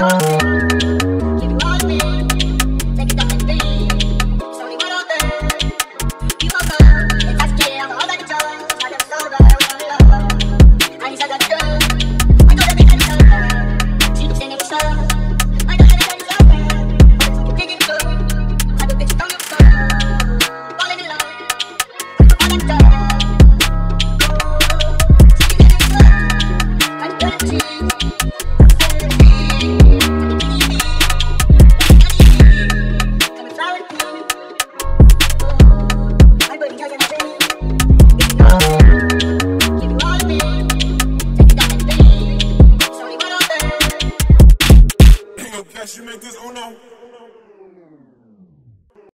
Oh. guess you make this, oh no.